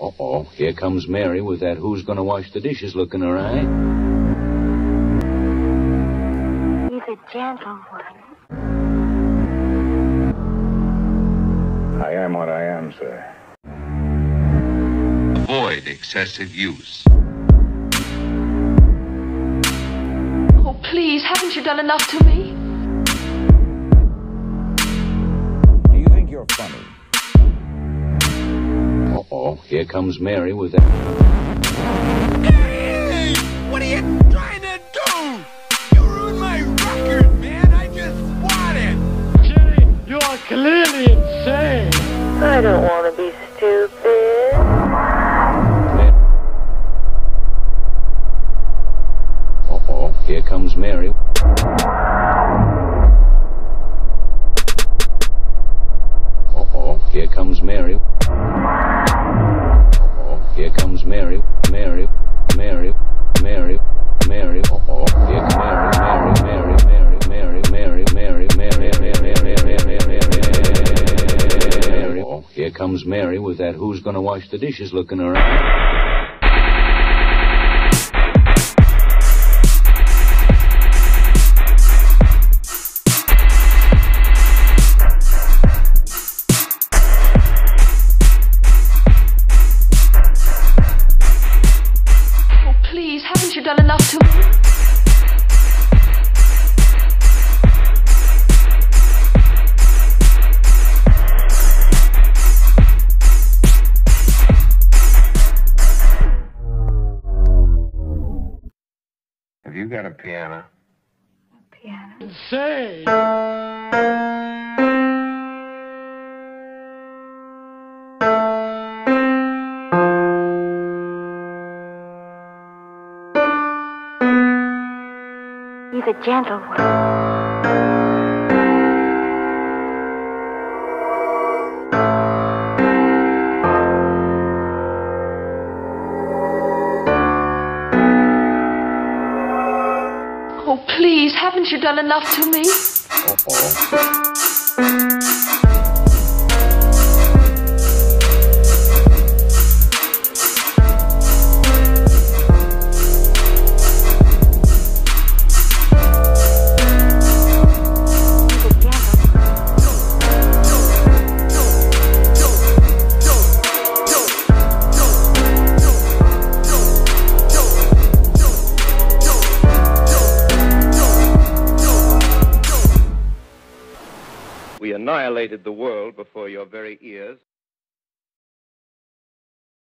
Uh-oh, here comes Mary with that who's gonna wash the dishes look in her eye. He's a gentle one. I am what I am, sir. Avoid excessive use. Oh, please, haven't you done enough to me? Do you think you're funny? Uh-oh, here comes Mary with that. Hey! What are you trying to do? You ruined my record, man. I just bought it. Jenny, you are clearly insane. I don't want to be stupid. Uh-oh, here comes Mary. Uh-oh, here comes Mary. Uh-oh, here comes Mary. Mary, Mary, Mary, Mary. Uh-oh, here comes Mary, Mary, Mary, Mary, Mary, Mary, Mary, Mary, Mary, Mary, Mary. Uh-oh, here comes Mary with that who's gonna wash the dishes look in you got a piano? A piano. Insane. He's a gentle one. Oh, please, haven't you done enough to me? Uh-oh. He's We annihilated the world before your very ears.